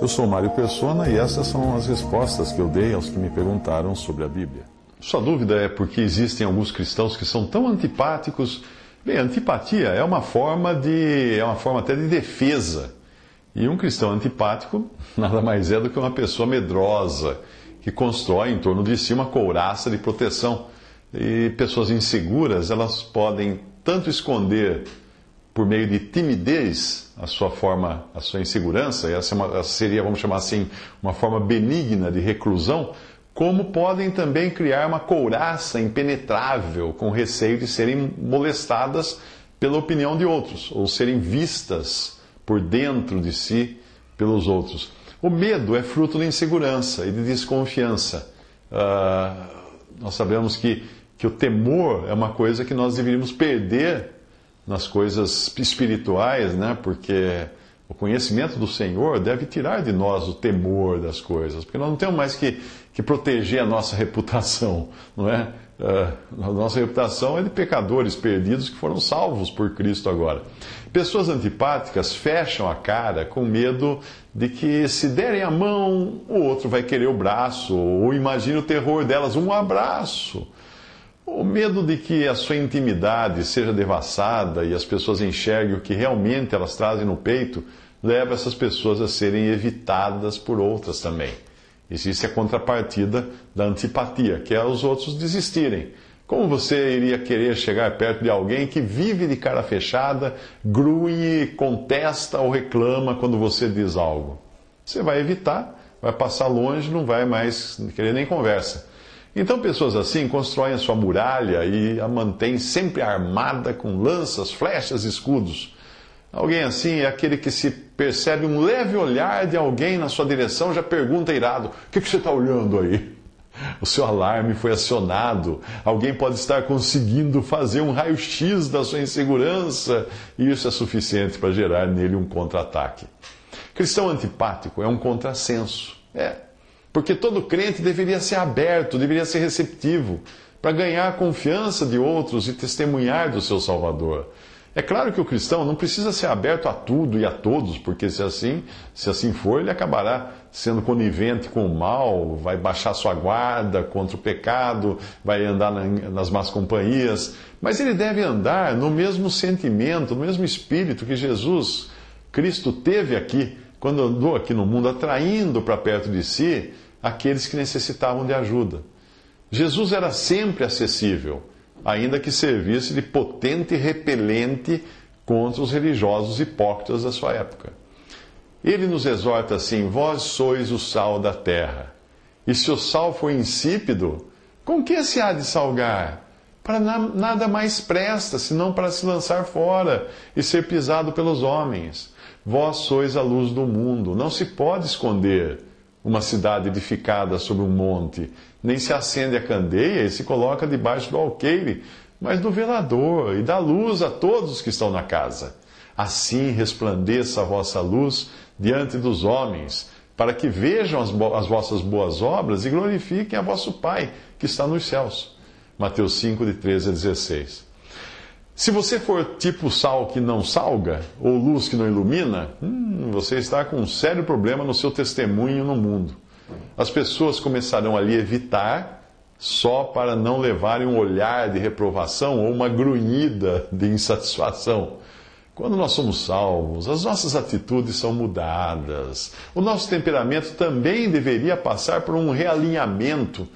Eu sou Mário Persona e essas são as respostas que eu dei aos que me perguntaram sobre a Bíblia. Sua dúvida é porque existem alguns cristãos que são tão antipáticos. Bem, antipatia é uma forma de. é uma forma até de defesa. E um cristão antipático nada mais é do que uma pessoa medrosa, que constrói em torno de si uma couraça de proteção. E pessoas inseguras, elas podem tanto esconder por meio de timidez a sua forma, a sua insegurança, essa, é uma, essa seria, vamos chamar assim, uma forma benigna de reclusão, como podem também criar uma couraça impenetrável com receio de serem molestadas pela opinião de outros, ou serem vistas por dentro de si pelos outros. O medo é fruto de insegurança e de desconfiança. Uh, nós sabemos que, que o temor é uma coisa que nós deveríamos perder nas coisas espirituais, né? Porque o conhecimento do Senhor deve tirar de nós o temor das coisas, porque nós não temos mais que, que proteger a nossa reputação, não é? Uh, a nossa reputação é de pecadores perdidos que foram salvos por Cristo agora. Pessoas antipáticas fecham a cara com medo de que, se derem a mão, o outro vai querer o braço, ou imagina o terror delas, um abraço. O medo de que a sua intimidade seja devassada e as pessoas enxerguem o que realmente elas trazem no peito leva essas pessoas a serem evitadas por outras também. Existe a contrapartida da antipatia, que é os outros desistirem. Como você iria querer chegar perto de alguém que vive de cara fechada, grunhe, contesta ou reclama quando você diz algo? Você vai evitar, vai passar longe, não vai mais querer nem conversa. Então, pessoas assim constroem a sua muralha e a mantêm sempre armada com lanças, flechas, escudos. Alguém assim é aquele que se percebe um leve olhar de alguém na sua direção já pergunta irado: O que, que você está olhando aí? O seu alarme foi acionado. Alguém pode estar conseguindo fazer um raio-x da sua insegurança e isso é suficiente para gerar nele um contra-ataque. Cristão antipático é um contrassenso. É, porque todo crente deveria ser aberto, deveria ser receptivo, para ganhar a confiança de outros e testemunhar do seu Salvador. É claro que o cristão não precisa ser aberto a tudo e a todos, porque se assim, se assim for, ele acabará sendo conivente com o mal, vai baixar sua guarda contra o pecado, vai andar nas más companhias. Mas ele deve andar no mesmo sentimento, no mesmo espírito que Jesus, Cristo, teve aqui, quando andou aqui no mundo, atraindo para perto de si aqueles que necessitavam de ajuda. Jesus era sempre acessível, ainda que servisse de potente repelente contra os religiosos hipócritas da sua época. Ele nos exorta assim: Vós sois o sal da terra. E se o sal for insípido, com que se há de salgar? Para nada mais presta, senão para se lançar fora e ser pisado pelos homens. Vós sois a luz do mundo, não se pode esconder uma cidade edificada sobre um monte, nem se acende a candeia e se coloca debaixo do alqueire, mas do velador, e dá luz a todos que estão na casa. Assim resplandeça a vossa luz diante dos homens, para que vejam as, as vossas boas obras e glorifiquem a vosso Pai que está nos céus. Mateus 5, de 13 a 16. Se você for tipo sal que não salga, ou luz que não ilumina, hum, você está com um sério problema no seu testemunho no mundo. As pessoas começarão a lhe evitar só para não levarem um olhar de reprovação ou uma grunhida de insatisfação. Quando nós somos salvos, as nossas atitudes são mudadas. O nosso temperamento também deveria passar por um realinhamento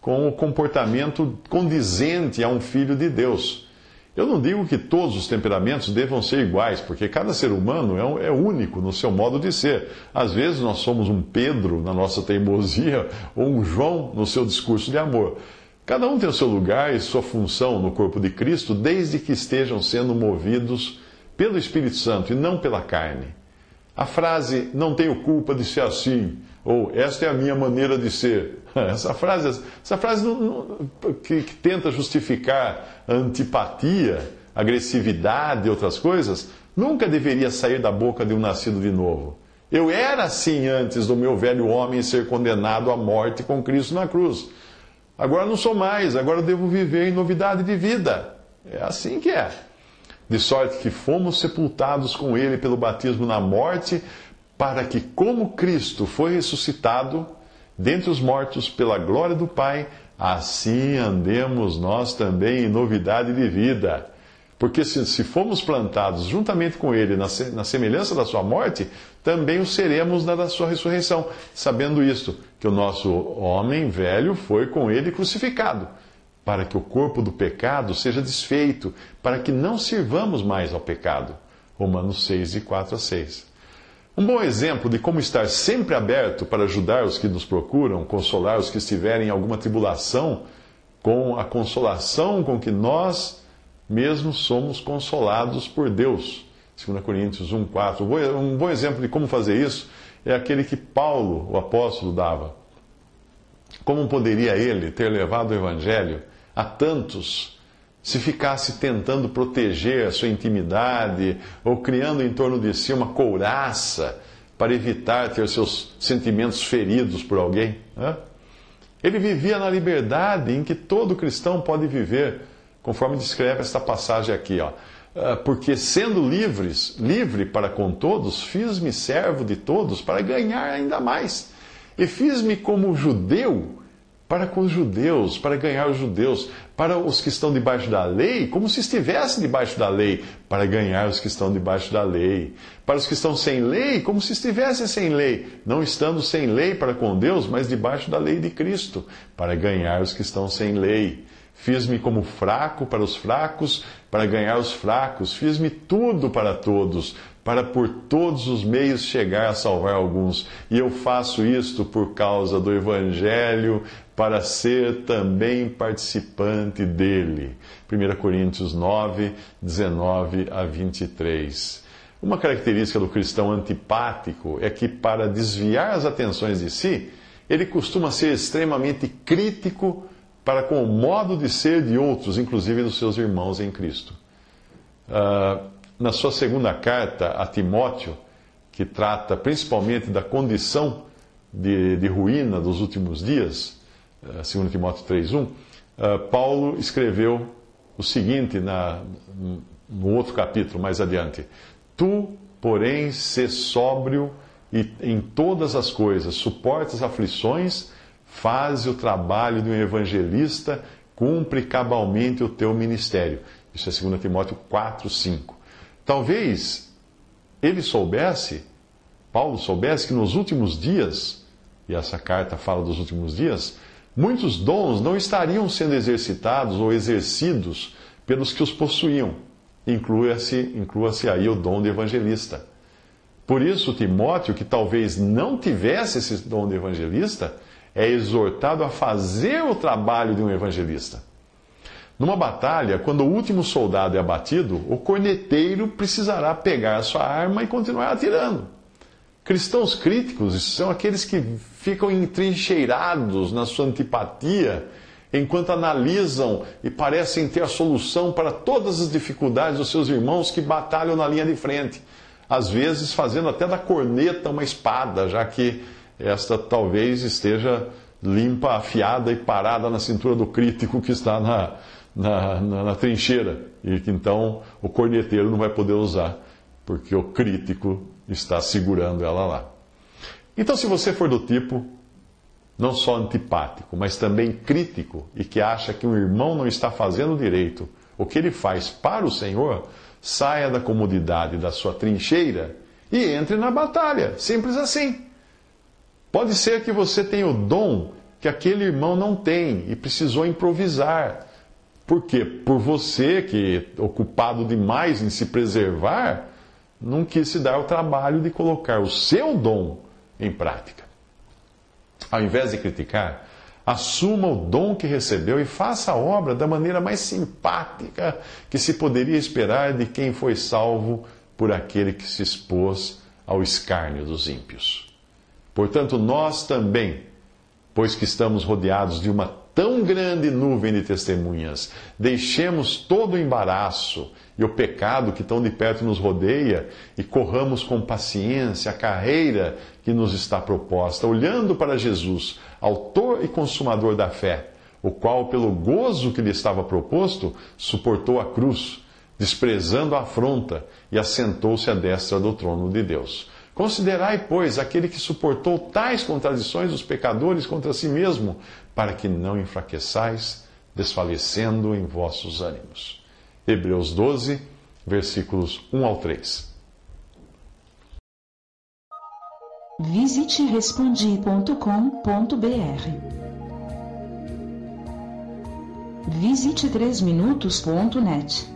com o comportamento condizente a um filho de Deus. Eu não digo que todos os temperamentos devam ser iguais, porque cada ser humano é, é, único no seu modo de ser. Às vezes nós somos um Pedro na nossa teimosia ou um João no seu discurso de amor. Cada um tem o seu lugar e sua função no corpo de Cristo, desde que estejam sendo movidos pelo Espírito Santo e não pela carne. A frase não tenho culpa de ser assim, ou esta é a minha maneira de ser, essa frase, essa frase não, não, que, que, tenta justificar antipatia, agressividade e outras coisas, nunca deveria sair da boca de um nascido de novo. Eu era assim antes do meu velho homem ser condenado à morte com Cristo na cruz. Agora não sou mais, agora devo viver em novidade de vida. É assim que é. De sorte que fomos sepultados com ele pelo batismo na morte, para que, como Cristo foi ressuscitado dentre os mortos pela glória do Pai, assim andemos nós também em novidade de vida. Porque se, se fomos plantados juntamente com Ele na, na semelhança da Sua morte, também o seremos na da Sua ressurreição, sabendo isto, que o nosso homem velho foi com Ele crucificado, para que o corpo do pecado seja desfeito, para que não sirvamos mais ao pecado. Romanos 6, de 4 a 6. Um bom exemplo de como estar sempre aberto para ajudar os que nos procuram, consolar os que estiverem em alguma tribulação, com a consolação com que nós mesmos somos consolados por Deus. 2 Coríntios 1, 4. Um bom exemplo de como fazer isso é aquele que Paulo, o apóstolo, dava. Como poderia ele ter levado o evangelho a tantos se ficasse tentando proteger a sua intimidade ou criando em torno de si uma couraça para evitar ter seus sentimentos feridos por alguém. Né? Ele vivia na liberdade em que todo cristão pode viver, conforme descreve esta passagem aqui. Ó. Ah, porque sendo livres, livre para com todos, fiz-me servo de todos para ganhar ainda mais. E fiz-me como judeu para com os judeus, para ganhar os judeus, para os que estão debaixo da lei, como se estivessem debaixo da lei, para ganhar os que estão debaixo da lei, para os que estão sem lei, como se estivessem sem lei, não estando sem lei para com Deus, mas debaixo da lei de Cristo, para ganhar os que estão sem lei. Fiz-me como fraco para os fracos, para ganhar os fracos. Fiz-me tudo para todos, para por todos os meios chegar a salvar alguns. E eu faço isto por causa do Evangelho, para ser também participante dele. 1 Coríntios 9, 19 a 23. Uma característica do cristão antipático é que, para desviar as atenções de si, ele costuma ser extremamente crítico para com o modo de ser de outros, inclusive dos seus irmãos em Cristo. Uh, na sua segunda carta a Timóteo, que trata principalmente da condição de, de ruína dos últimos dias, 2 eh, Timóteo 3,1, eh, Paulo escreveu o seguinte na, no outro capítulo mais adiante: Tu, porém, sê sóbrio e em todas as coisas, suporta as aflições, faz o trabalho de um evangelista, cumpre cabalmente o teu ministério. Isso é 2 Timóteo 4, 5. Talvez ele soubesse, Paulo soubesse, que nos últimos dias, e essa carta fala dos últimos dias, muitos dons não estariam sendo exercitados ou exercidos pelos que os possuíam. Inclua-se inclua aí o dom de evangelista. Por isso, Timóteo, que talvez não tivesse esse dom de evangelista, é exortado a fazer o trabalho de um evangelista. Numa batalha, quando o último soldado é abatido, o corneteiro precisará pegar sua arma e continuar atirando. Cristãos críticos são aqueles que ficam entrincheirados na sua antipatia, enquanto analisam e parecem ter a solução para todas as dificuldades dos seus irmãos que batalham na linha de frente. Às vezes fazendo até da corneta uma espada, já que esta talvez esteja limpa, afiada e parada na cintura do crítico que está na, na, na, na trincheira e que então o corneteiro não vai poder usar, porque o crítico está segurando ela lá. Então, se você for do tipo não só antipático, mas também crítico e que acha que um irmão não está fazendo direito o que ele faz para o Senhor, saia da comodidade da sua trincheira e entre na batalha. Simples assim. Pode ser que você tenha o dom que aquele irmão não tem e precisou improvisar. Por quê? Por você, que ocupado demais em se preservar, não quis se dar o trabalho de colocar o seu dom em prática. Ao invés de criticar, assuma o dom que recebeu e faça a obra da maneira mais simpática que se poderia esperar de quem foi salvo por aquele que se expôs ao escárnio dos ímpios. Portanto, nós também, pois que estamos rodeados de uma tão grande nuvem de testemunhas, deixemos todo o embaraço e o pecado que tão de perto nos rodeia e corramos com paciência a carreira que nos está proposta, olhando para Jesus, Autor e Consumador da fé, o qual, pelo gozo que lhe estava proposto, suportou a cruz, desprezando a afronta e assentou-se à destra do trono de Deus. Considerai, pois, aquele que suportou tais contradições dos pecadores contra si mesmo, para que não enfraqueçais, desfalecendo em vossos ânimos. Hebreus 12, versículos 1 ao 3. Visite respondi.com.br. Visite 3minutos.net.